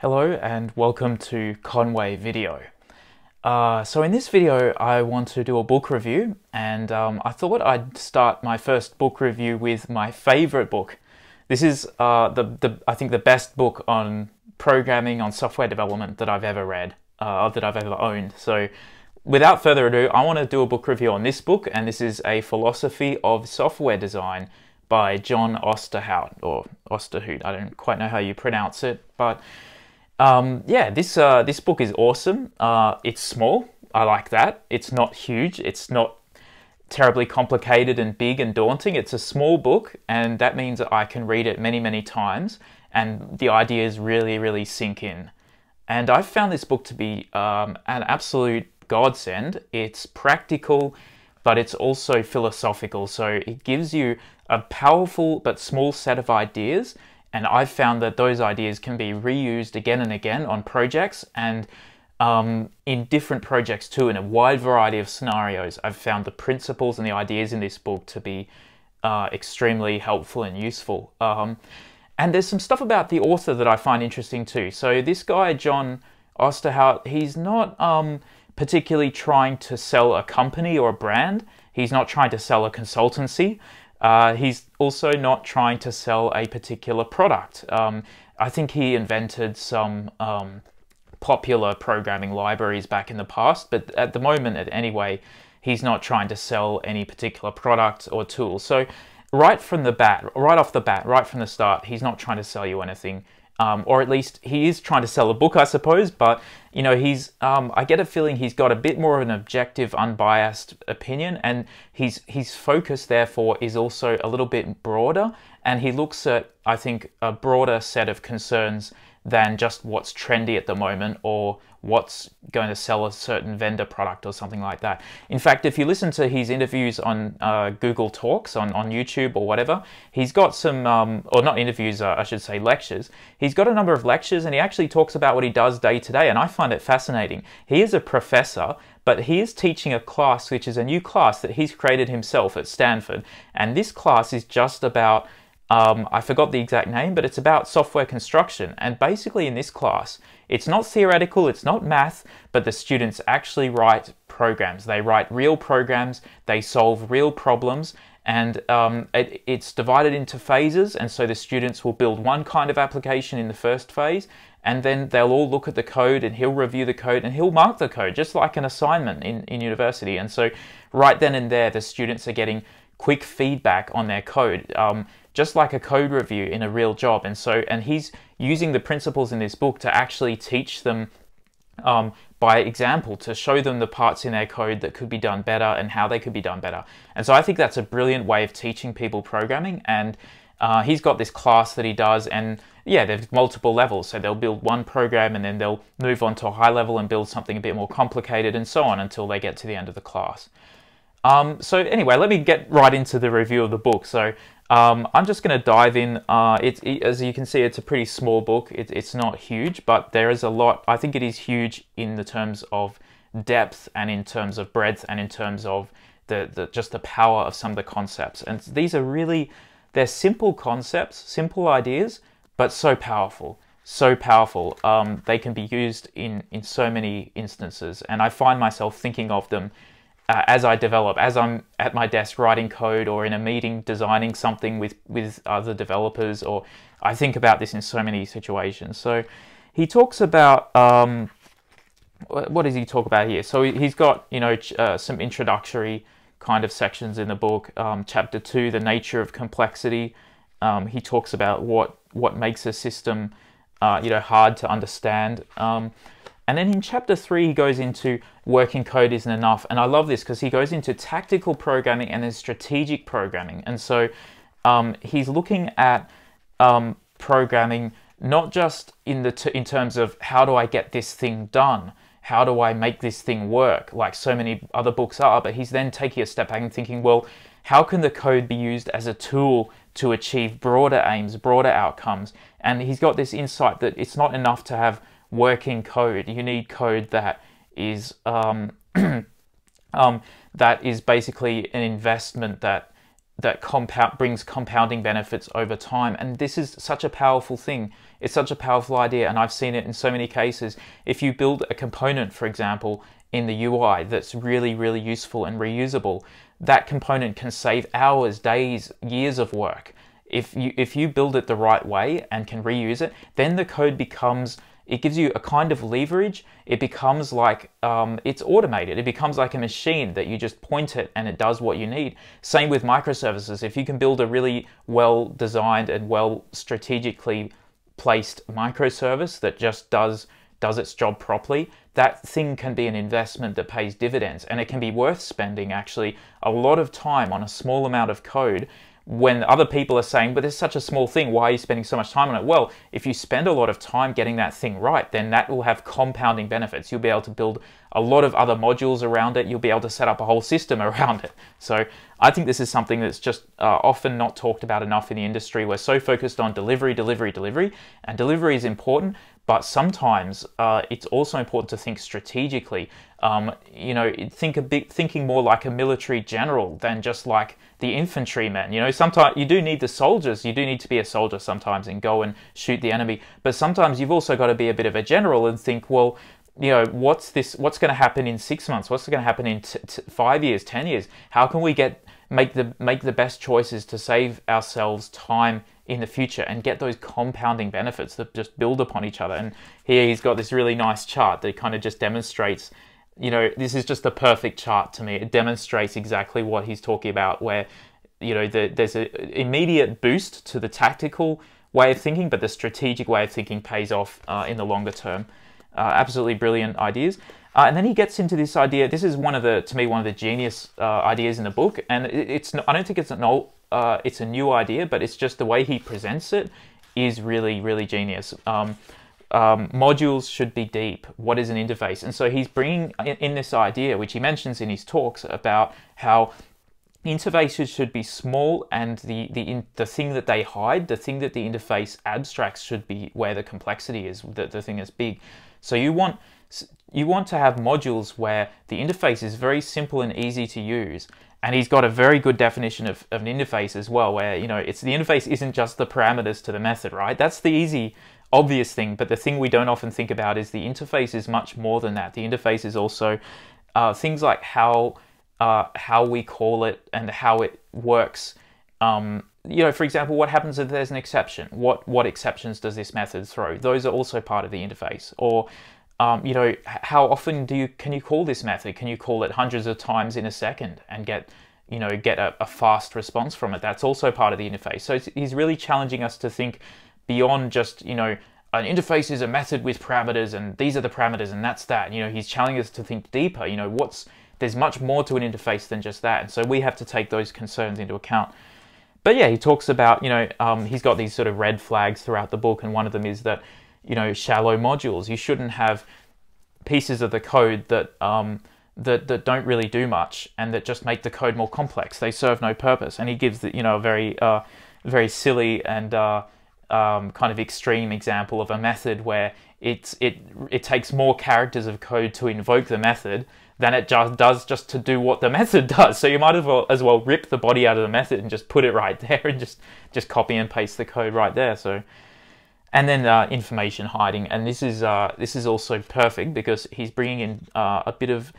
Hello and welcome to Conway Video. Uh, so in this video I want to do a book review and um, I thought I'd start my first book review with my favorite book. This is uh, the, the, I think the best book on programming, on software development that I've ever read, uh, that I've ever owned. So without further ado, I want to do a book review on this book and this is A Philosophy of Software Design by John Ousterhout or Ousterhout. I don't quite know how you pronounce it, but um, yeah, this uh, this book is awesome. Uh, it's small. I like that. It's not huge. It's not terribly complicated and big and daunting. It's a small book, and that means that I can read it many, many times, and the ideas really, really sink in. And I've found this book to be um, an absolute godsend. It's practical, but it's also philosophical. So it gives you a powerful but small set of ideas and I've found that those ideas can be reused again and again on projects and um, in different projects too, in a wide variety of scenarios. I've found the principles and the ideas in this book to be uh, extremely helpful and useful. Um, and there's some stuff about the author that I find interesting too. So this guy, John Ousterhout, he's not um, particularly trying to sell a company or a brand. He's not trying to sell a consultancy. Uh, he's also not trying to sell a particular product. Um, I think he invented some um, popular programming libraries back in the past, but at the moment, at anyway, he's not trying to sell any particular product or tool. So, right from the bat, right off the bat, right from the start, he's not trying to sell you anything um, or at least he is trying to sell a book, I suppose. But you know, he's um, I get a feeling he's got a bit more of an objective, unbiased opinion, and his his focus therefore is also a little bit broader, and he looks at I think a broader set of concerns than just what's trendy at the moment or what's going to sell a certain vendor product or something like that. In fact, if you listen to his interviews on uh, Google Talks on, on YouTube or whatever, he's got some, um, or not interviews, uh, I should say lectures. He's got a number of lectures and he actually talks about what he does day to day, and I find it fascinating. He is a professor, but he is teaching a class which is a new class that he's created himself at Stanford, and this class is just about um, I forgot the exact name, but it's about software construction. And basically, in this class, it's not theoretical, it's not math, but the students actually write programs. They write real programs, they solve real problems, and um, it, it's divided into phases. And so the students will build one kind of application in the first phase, and then they'll all look at the code, and he'll review the code, and he'll mark the code, just like an assignment in, in university. And so, right then and there, the students are getting quick feedback on their code. Um, just like a code review in a real job. And so, and he's using the principles in this book to actually teach them um, by example to show them the parts in their code that could be done better and how they could be done better. And so I think that's a brilliant way of teaching people programming. And uh, he's got this class that he does, and yeah, there's multiple levels. So they'll build one program and then they'll move on to a high level and build something a bit more complicated and so on until they get to the end of the class. Um, so anyway, let me get right into the review of the book. So um, I'm just going to dive in. Uh, it, it, as you can see, it's a pretty small book. It, it's not huge, but there is a lot. I think it is huge in the terms of depth and in terms of breadth and in terms of the, the just the power of some of the concepts. And these are really they're simple concepts, simple ideas, but so powerful. So powerful. Um, they can be used in in so many instances, and I find myself thinking of them uh, as I develop, as I'm at my desk writing code or in a meeting designing something with, with other developers, or I think about this in so many situations. So he talks about, um, what does he talk about here? So he's got, you know, uh, some introductory kind of sections in the book. Um, chapter two, the nature of complexity. Um, he talks about what, what makes a system, uh, you know, hard to understand. And then in chapter three, he goes into working code isn't enough. And I love this because he goes into tactical programming and then strategic programming. And so um, he's looking at um, programming not just in the t- in terms of how do I get this thing done, how do I make this thing work, like so many other books are, but he's then taking a step back and thinking, well, how can the code be used as a tool to achieve broader aims, broader outcomes? And he's got this insight that it's not enough to have working code. You need code that is um, um, that is basically an investment that that compound brings compounding benefits over time. And this is such a powerful thing. It's such a powerful idea and i've seen it in so many cases. If you build a component for example in the ui that's really really useful and reusable that component can save hours days years of work. If you if you build it the right way and can reuse it then the code becomes it gives you a kind of leverage. It becomes like um, it's automated. It becomes like a machine that you just point it and it does what you need. Same with microservices. If you can build a really well designed and well strategically placed microservice that just does does its job properly, that thing can be an investment that pays dividends and it can be worth spending actually a lot of time on a small amount of code when other people are saying, but there's such a small thing, why are you spending so much time on it? Well, if you spend a lot of time getting that thing right, then that will have compounding benefits. You'll be able to build a lot of other modules around it. You'll be able to set up a whole system around it. So I think this is something that's just uh, often not talked about enough in the industry. We're so focused on delivery, delivery, delivery, and delivery is important, but sometimes uh, it's also important to think strategically. Um, you know, think a bit, thinking more like a military general than just like the infantryman. You know, sometimes you do need the soldiers. You do need to be a soldier sometimes and go and shoot the enemy. But sometimes you've also got to be a bit of a general and think, well, you know, what's this? What's going to happen in six months? What's going to happen in five years, ten years? How can we get make the make the best choices to save ourselves time in the future and get those compounding benefits that just build upon each other. And here he's got this really nice chart that kind of just demonstrates, you know, this is just a perfect chart to me. It demonstrates exactly what he's talking about, where, you know, the, there's an immediate boost to the tactical way of thinking, but the strategic way of thinking pays off uh, in the longer term. Uh, absolutely brilliant ideas. Uh, and then he gets into this idea. This is one of the, to me, one of the genius uh, ideas in the book. And it, it's, I don't think it's an old, uh, it's a new idea, but it's just the way he presents it is really, really genius. Um, um, modules should be deep. What is an interface? And so he's bringing in, in, this idea, which he mentions in his talks, about how interfaces should be small and the, the, in, the thing that they hide, the thing that the interface abstracts should be where the complexity is, the, the thing is big. So you want, you want to have modules where the interface is very simple and easy to use and he's got a very good definition of, of, an interface as well, where you know it's the interface isn't just the parameters to the method, right? That's the easy, obvious thing. But the thing we don't often think about is the interface is much more than that. The interface is also uh, things like how uh, how we call it and how it works. Um, you know, for example, what happens if there's an exception? What what exceptions does this method throw? Those are also part of the interface. Or um, you know, how often do you can you call this method? Can you call it hundreds of times in a second and get you know get a, a fast response from it? That's also part of the interface. So he's really challenging us to think beyond just you know an interface is a method with parameters and these are the parameters and that's that. You know, he's challenging us to think deeper. You know, what's there's much more to an interface than just that, and so we have to take those concerns into account. But yeah, he talks about you know um, he's got these sort of red flags throughout the book, and one of them is that you know, shallow modules. You shouldn't have pieces of the code that um, that that don't really do much and that just make the code more complex. They serve no purpose. And he gives the, you know a very uh, very silly and uh, um, kind of extreme example of a method where it's it it takes more characters of code to invoke the method than it just does just to do what the method does. So you might as well as well rip the body out of the method and just put it right there and just just copy and paste the code right there. So and then uh, information hiding. And this is uh, this is also perfect because he's bringing in uh, a bit of,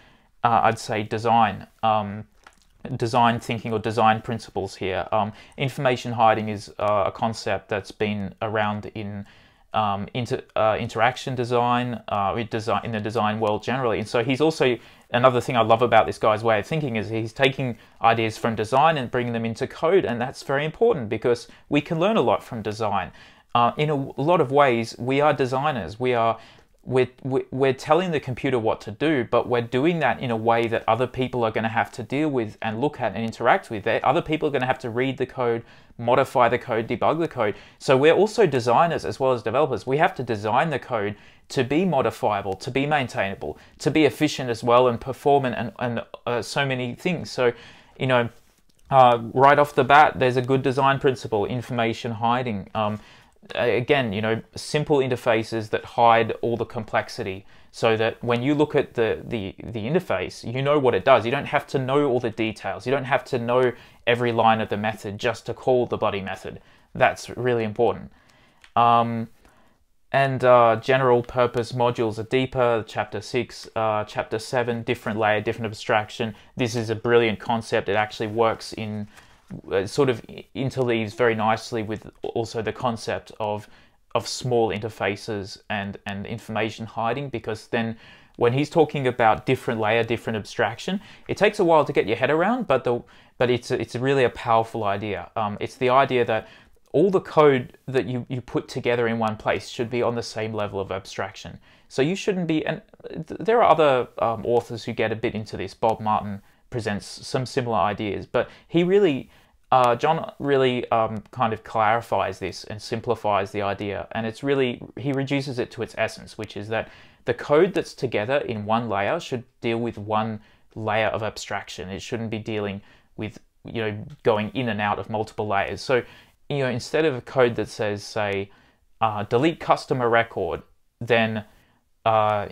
uh, I'd say, design. Um, design thinking or design principles here. Um, information hiding is uh, a concept that's been around in um, inter, uh, interaction design, design in the design world generally. And so he's also another thing I love about this guy's way of thinking is he's taking ideas from design and bringing them into code, and that's very important because we can learn a lot from design. Uh, in a, lot of ways, we are designers. We are we're, we're telling the computer what to do, but we're doing that in a way that other people are going to have to deal with and look at and interact with. Other people are going to have to read the code, modify the code, debug the code. So we're also designers as well as developers. We have to design the code to be modifiable, to be maintainable, to be efficient as well and performant and, and uh, so many things. So, you know, uh, right off the bat, there's a good design principle, information hiding. Um, again, you know, simple interfaces that hide all the complexity. so that when you look at the, the, the interface, you know what it does. You don't have to know all the details. You don't have to know every line of the method just to call the body method. That's really important. Um, and uh, general purpose modules are deeper. Chapter 6, uh, Chapter 7, different layer, different abstraction. This is a brilliant concept. It actually works in, uh, sort of interleaves very nicely with also the concept of of small interfaces and, and information hiding because then when he's talking about different layer, different abstraction, it takes a while to get your head around, but the but it's a, it's really a powerful idea. Um, it's the idea that all the code that you, you put together in one place should be on the same level of abstraction. So you shouldn't be, and there are other um, authors who get a bit into this. Bob Martin presents some similar ideas, but he really uh, John really um, kind of clarifies this and simplifies the idea, and it's really he reduces it to its essence, which is that the code that's together in one layer should deal with one layer of abstraction. It shouldn't be dealing with you know going in and out of multiple layers. So you know instead of a code that says say uh, delete customer record, then uh,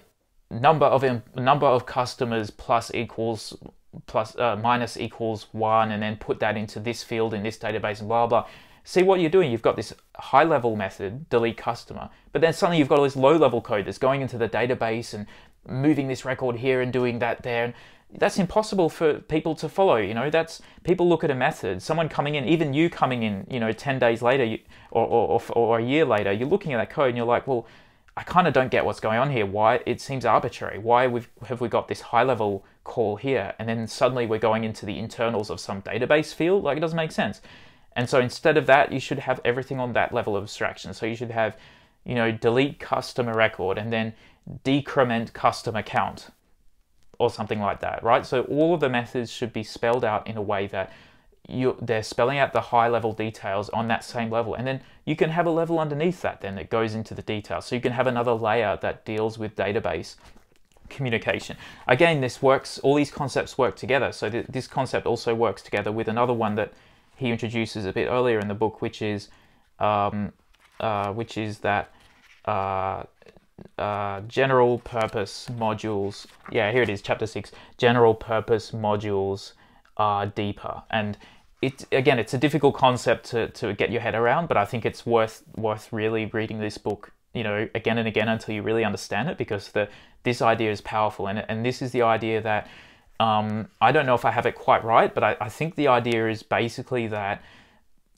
number of number of customers plus equals plus uh, minus equals one and then put that into this field in this database and blah blah see what you're doing. You've got this high level method delete customer but then suddenly you've got all this low level code that's going into the database and moving this record here and doing that there. And that's impossible for people to follow you know? That's people look at a method someone coming in even you coming in you know 10 days later or, or, or, a year later you're looking at that code and you're like well I kind of don't get what's going on here. Why it seems arbitrary. Why we've, have we got this high level call here and then suddenly we're going into the internals of some database field? Like it doesn't make sense. And so instead of that, you should have everything on that level of abstraction. So you should have, you know, delete customer record and then decrement custom account or something like that, right? So all of the methods should be spelled out in a way that you, they're spelling out the high level details on that same level. And then you can have a level underneath that then that goes into the details. So you can have another layer that deals with database communication. Again, this works, all these concepts work together. So th this concept also works together with another one that he introduces a bit earlier in the book, which is, um, uh, which is that uh, uh, general purpose modules. Yeah, here it is, chapter six, general purpose modules are deeper. And it again, it's a difficult concept to, to get your head around, but I think it's worth worth really reading this book, you know, again and again until you really understand it, because the this idea is powerful, and and this is the idea that um, I don't know if I have it quite right, but I, I think the idea is basically that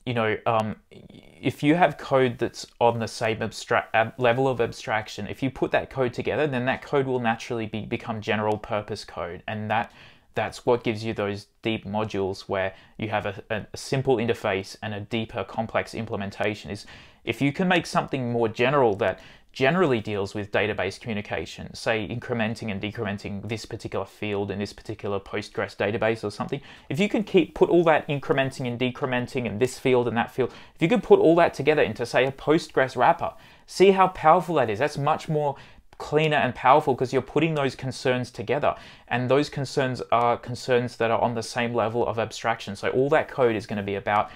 you know um, if you have code that's on the same abstract level of abstraction, if you put that code together, then that code will naturally be become general purpose code, and that that's what gives you those deep modules where you have a, a, simple interface and a deeper complex implementation is if you can make something more general that generally deals with database communication, say incrementing and decrementing this particular field in this particular Postgres database or something, if you can keep put all that incrementing and decrementing in this field and that field, if you could put all that together into say a Postgres wrapper, see how powerful that is. That's much more cleaner and powerful because you're putting those concerns together. And those concerns are concerns that are on the same level of abstraction. So all that code is going to be about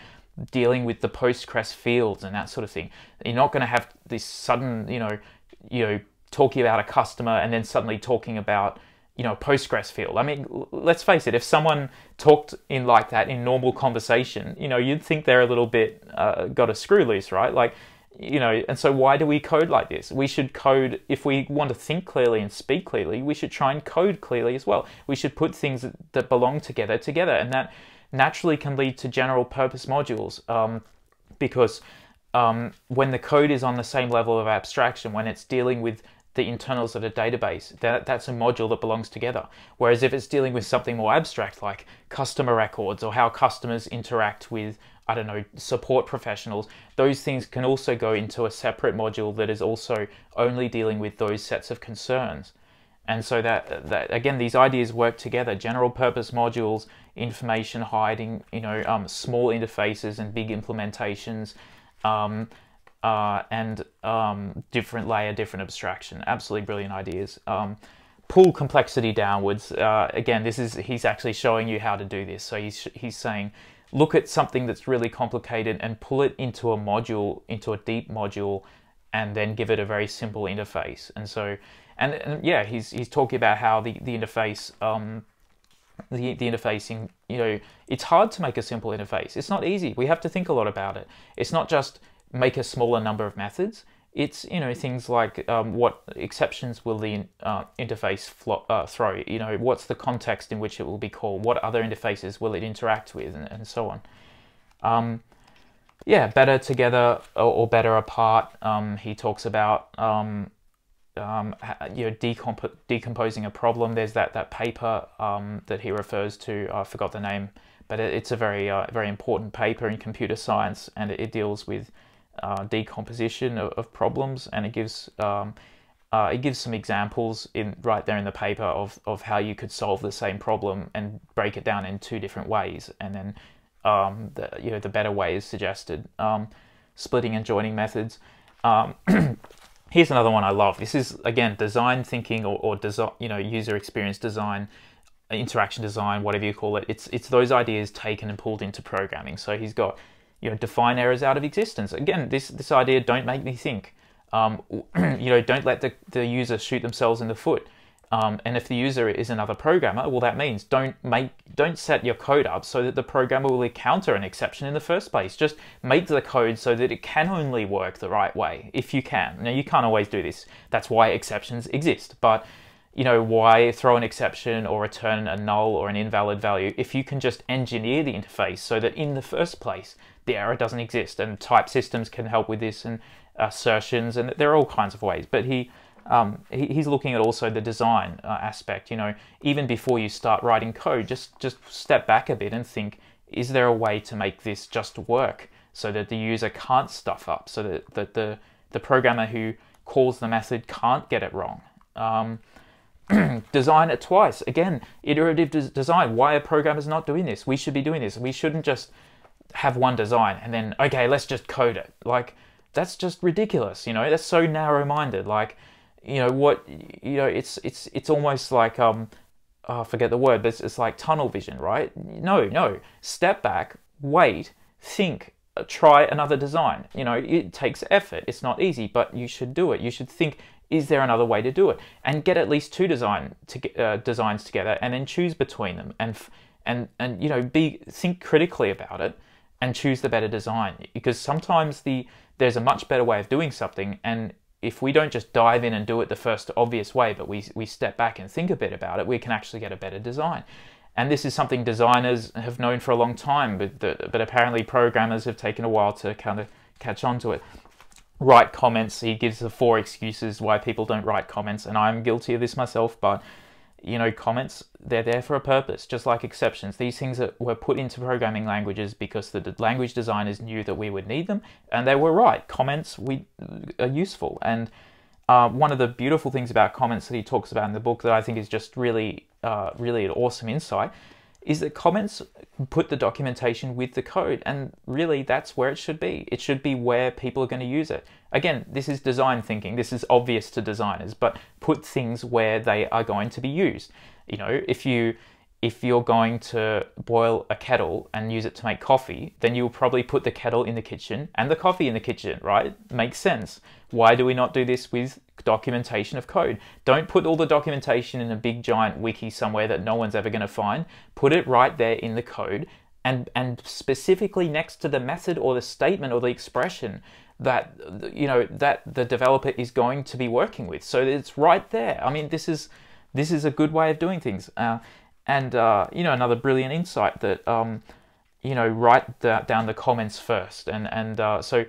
dealing with the Postgres fields and that sort of thing. You're not going to have this sudden, you know, you know, talking about a customer and then suddenly talking about you know postgres field i mean let's face it if someone talked in like that in normal conversation you know you'd think they're a little bit uh, got a screw loose right like you know, and so why do we code like this? We should code, if we want to think clearly and speak clearly, we should try and code clearly as well. We should put things that, belong together together, and that naturally can lead to general purpose modules um, because um, when the code is on the same level of abstraction, when it's dealing with the internals of a database, that, that's a module that belongs together. Whereas if it's dealing with something more abstract like customer records or how customers interact with I don't know, support professionals, those things can also go into a separate module that is also only dealing with those sets of concerns. And so that, that again, these ideas work together. General purpose modules, information hiding, you know, um, small interfaces and big implementations, um, uh, and um, different layer, different abstraction. Absolutely brilliant ideas. Um, pull complexity downwards. Uh, again, this is he's actually showing you how to do this. So he's he's saying look at something that's really complicated and pull it into a module, into a deep module and then give it a very simple interface. And so, and, and yeah, he's he's talking about how the the interface. Um, the, the interfacing, you know, it's hard to make a simple interface. It's not easy. We have to think a lot about it. It's not just make a smaller number of methods. It's, you know, things like um, what exceptions will the uh, interface uh, throw? You know, what's the context in which it will be called? What other interfaces will it interact with? And, and so on. Um, yeah, better together or, or better apart. Um, he talks about um, um, you know decomp- decomposing a problem. There's that that paper um, that he refers to. I forgot the name, but it, it's a very uh, very important paper in computer science, and it, it deals with uh, decomposition of, of, problems, and it gives um, uh, it gives some examples in right there in the paper of of how you could solve the same problem and break it down in two different ways, and then um, the you know the better way is suggested. Um, splitting and joining methods. Um, here's another one I love. This is again design thinking or, or design, you know, user experience design, interaction design, whatever you call it. It's it's those ideas taken and pulled into programming. So he's got you know define errors out of existence. Again, this this idea don't make me think. Um, you know, don't let the, the user shoot themselves in the foot. Um, and if the user is another programmer, well, that means don't make don't set your code up so that the programmer will encounter an exception in the first place. Just make the code so that it can only work the right way if you can. Now you can't always do this. That's why exceptions exist. But you know why throw an exception or return a null or an invalid value if you can just engineer the interface so that in the first place the error doesn't exist. And type systems can help with this and assertions and there are all kinds of ways. But he um, he, he's looking at also the design uh, aspect. You know, even before you start writing code, just just step back a bit and think: Is there a way to make this just work so that the user can't stuff up, so that, that the the programmer who calls the method can't get it wrong? Um, design it twice. Again, iterative des- design. Why are programmers not doing this? We should be doing this. We shouldn't just have one design and then okay, let's just code it. Like that's just ridiculous. You know, that's so narrow-minded. Like you know what you know it's it's it's almost like um oh, I forget the word but it's, it's like tunnel vision right? No no. Step back wait think uh, try another design. You know it takes effort. It's not easy but you should do it. You should think is there another way to do it? And get at least two design to, uh, designs together and then choose between them and and and you know be think critically about it and choose the better design because sometimes the there's a much better way of doing something and if we don't just dive in and do it the first obvious way, but we, we step back and think a bit about it, we can actually get a better design. And this is something designers have known for a long time, but, the, but apparently programmers have taken a while to kind of catch on to it. Write comments, he gives the four excuses why people don't write comments, and I'm guilty of this myself, but you know, comments, they're there for a purpose, just like exceptions. These things that were put into programming languages because the language designers knew that we would need them, and they were right. Comments we are useful. And uh, one of the beautiful things about comments that he talks about in the book that I think is just really, uh, really an awesome insight is that comments put the documentation with the code, and really that's where it should be. It should be where people are going to use it. Again, this is design thinking. This is obvious to designers, but put things where they are going to be used. You know, if you if you're going to boil a kettle and use it to make coffee, then you'll probably put the kettle in the kitchen and the coffee in the kitchen, right? Makes sense. Why do we not do this with documentation of code? Don't put all the documentation in a big giant wiki somewhere that no one's ever going to find. Put it right there in the code and and specifically next to the method or the statement or the expression that you know that the developer is going to be working with. So it's right there. I mean, this is this is a good way of doing things. Uh, and uh, you know, another brilliant insight that um, you know, write the, down the comments first. And and uh, so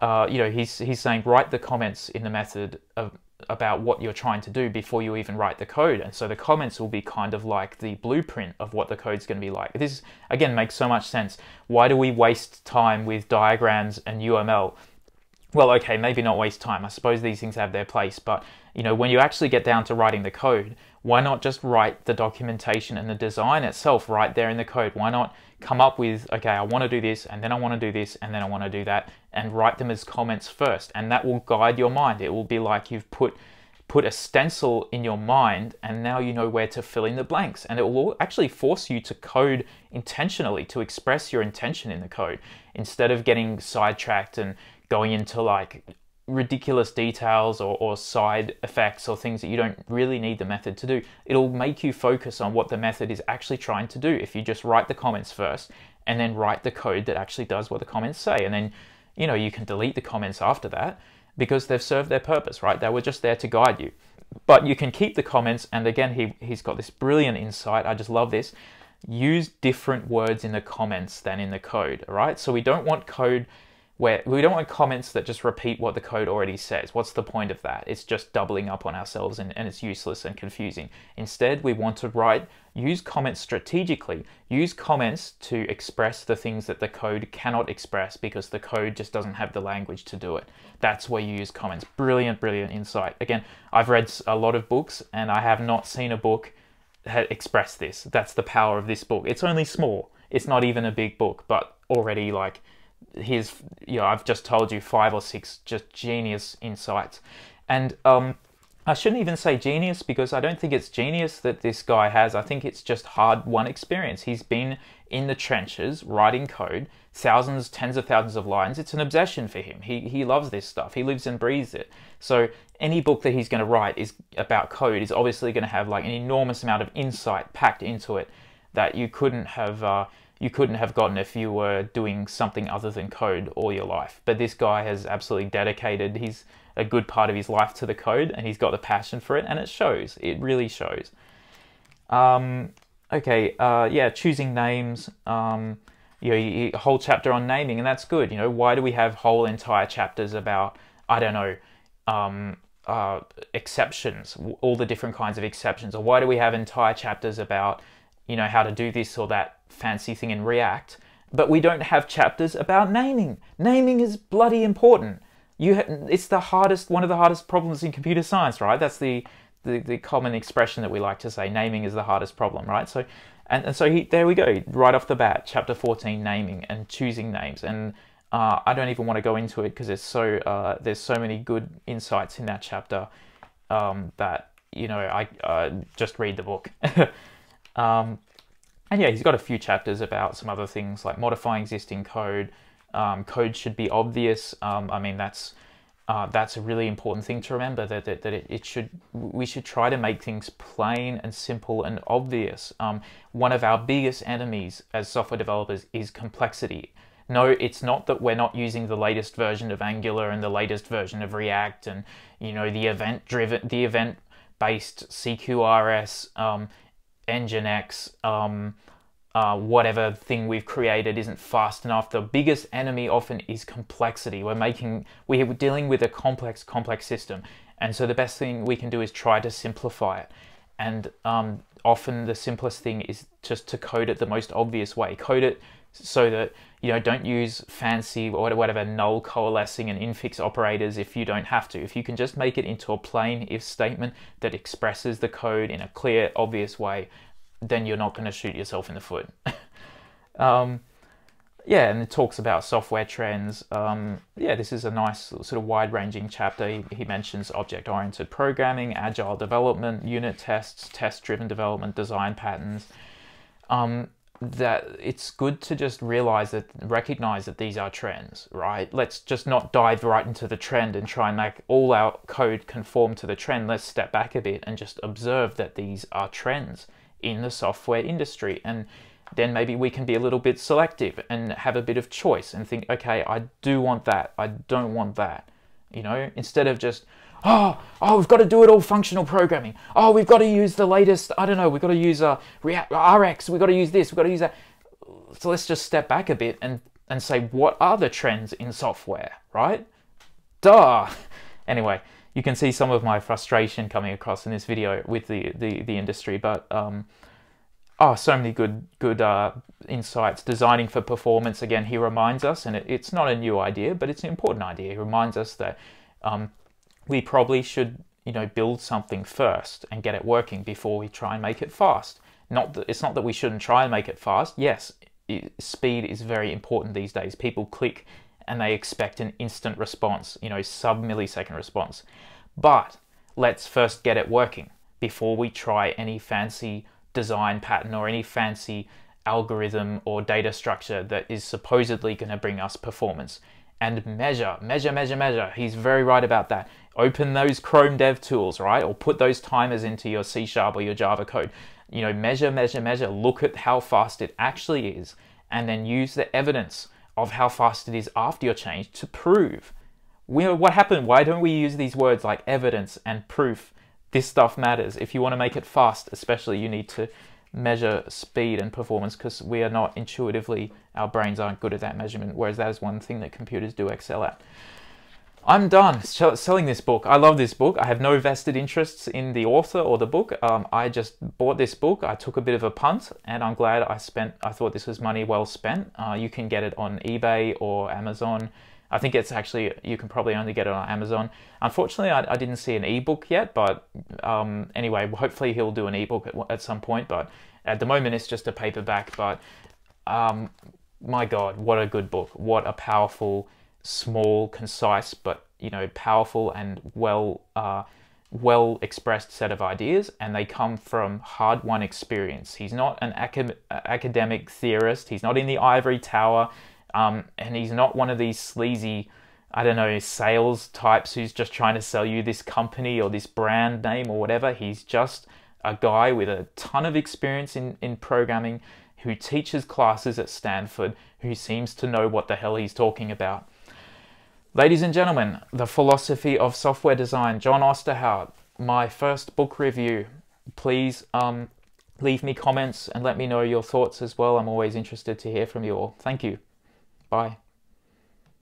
uh, you know, he's he's saying write the comments in the method of about what you're trying to do before you even write the code. And so the comments will be kind of like the blueprint of what the code's going to be like. This again makes so much sense. Why do we waste time with diagrams and UML? well, okay, maybe not waste time. I suppose these things have their place, but you know, when you actually get down to writing the code, why not just write the documentation and the design itself right there in the code? Why not come up with, okay, I want to do this, and then I want to do this, and then I want to do that, and write them as comments first, and that will guide your mind. It will be like you've put put a stencil in your mind and now you know where to fill in the blanks and it will actually force you to code intentionally to express your intention in the code instead of getting sidetracked and going into like ridiculous details or, or side effects or things that you don't really need the method to do. It'll make you focus on what the method is actually trying to do if you just write the comments first and then write the code that actually does what the comments say. And then, you know, you can delete the comments after that because they've served their purpose, right? They were just there to guide you. But you can keep the comments, and again, he, he's got this brilliant insight. I just love this. Use different words in the comments than in the code, right? So we don't want code where we don't want comments that just repeat what the code already says. What's the point of that? It's just doubling up on ourselves and, and it's useless and confusing. Instead, we want to write, use comments strategically. Use comments to express the things that the code cannot express because the code just doesn't have the language to do it. That's where you use comments. Brilliant, brilliant insight. Again, I've read a lot of books and I have not seen a book express this. That's the power of this book. It's only small. It's not even a big book, but already like here's you know I've just told you five or six just genius insights, and um, I shouldn't even say genius because I don't think it's genius that this guy has. I think it's just hard won experience. He's been in the trenches writing code, thousands, tens of thousands of lines. It's an obsession for him. He he loves this stuff. He lives and breathes it. So any book that he's going to write is about code is obviously going to have like an enormous amount of insight packed into it that you couldn't have. Uh, you couldn't have gotten if you were doing something other than code all your life. But this guy has absolutely dedicated his a good part of his life to the code, and he's got the passion for it, and it shows. It really shows. Um, okay, uh, yeah, choosing names. Um, you know, you, a whole chapter on naming, and that's good. You know, why do we have whole entire chapters about I don't know um, uh, exceptions, all the different kinds of exceptions, or why do we have entire chapters about you know how to do this or that fancy thing in React, but we don't have chapters about naming. Naming is bloody important. You, it's the hardest, one of the hardest problems in computer science, right? That's the, the, the common expression that we like to say. Naming is the hardest problem, right? So, and, and so he, there we go, right off the bat, chapter 14, naming and choosing names. And uh, I don't even want to go into it because there's so uh, there's so many good insights in that chapter um, that you know I uh, just read the book. um, and yeah, he's got a few chapters about some other things like modifying existing code. Um, code should be obvious. Um, I mean, that's uh, that's a really important thing to remember that that, that it, it, should we should try to make things plain and simple and obvious. Um, one of our biggest enemies as software developers is complexity. No, it's not that we're not using the latest version of Angular and the latest version of React and you know the event driven, the event based CQRS. Um, Nginx, um, uh, whatever thing we've created isn't fast enough. The biggest enemy often is complexity. We're making, we're dealing with a complex, complex system. And so the best thing we can do is try to simplify it. And um, often the simplest thing is just to code it the most obvious way. Code it so that you know don't use fancy or whatever null coalescing and infix operators if you don't have to. If you can just make it into a plain if statement that expresses the code in a clear obvious way then you're not going to shoot yourself in the foot. Um, yeah and it talks about software trends. Um, yeah this is a nice sort of wide-ranging chapter. He, he mentions object-oriented programming agile development unit tests test-driven development design patterns. Um, that it's good to just realize that recognize that these are trends right? Let's just not dive right into the trend and try and make all our code conform to the trend. Let's step back a bit and just observe that these are trends in the software industry. And then maybe we can be a little bit selective and have a bit of choice and think okay i do want that. I don't want that you know? Instead of just oh, oh, we've got to do it all functional programming. Oh, we've got to use the latest, I don't know, we've got to use uh, React, RX, we've got to use this, we've got to use that. So let's just step back a bit and, and say, what are the trends in software, right? Duh. Anyway, you can see some of my frustration coming across in this video with the, the, the industry, but um, oh, so many good good uh, insights. Designing for performance, again, he reminds us, and it, it's not a new idea, but it's an important idea. He reminds us that um, we probably should you know build something first and get it working before we try and make it fast. Not that it's not that we shouldn't try and make it fast. Yes it, speed is very important these days. People click and they expect an instant response you know sub millisecond response. But let's first get it working before we try any fancy design pattern or any fancy algorithm or data structure that is supposedly going to bring us performance and measure, measure, measure, measure. He's very right about that. Open those Chrome Dev tools, right? Or put those timers into your C Sharp or your Java code. You know, measure, measure, measure. Look at how fast it actually is, and then use the evidence of how fast it is after your change to prove. We, what happened? Why don't we use these words like evidence and proof? This stuff matters. If you want to make it fast, especially, you need to measure speed and performance because we are not intuitively, our brains aren't good at that measurement, whereas that is one thing that computers do excel at. I'm done selling this book. I love this book. I have no vested interests in the author or the book. Um, I just bought this book. I took a bit of a punt, and I'm glad I spent. I thought this was money well spent. Uh, you can get it on eBay or Amazon. I think it's actually you can probably only get it on Amazon. Unfortunately, I, I didn't see an ebook yet, but um, anyway, hopefully he'll do an ebook at, at, some point. But at the moment, it's just a paperback. But um, my God, what a good book! What a powerful, small, concise, but you know, powerful and well. Uh, well expressed set of ideas and they come from hard won experience. He's not an acad- academic theorist, he's not in the ivory tower, um, and he's not one of these sleazy, I don't know, sales types who's just trying to sell you this company or this brand name or whatever. He's just a guy with a ton of experience in, in programming who teaches classes at Stanford who seems to know what the hell he's talking about. Ladies and gentlemen, The Philosophy of Software Design, John Ousterhout, my first book review. Please um, leave me comments and let me know your thoughts as well. I'm always interested to hear from you all. Thank you. Bye.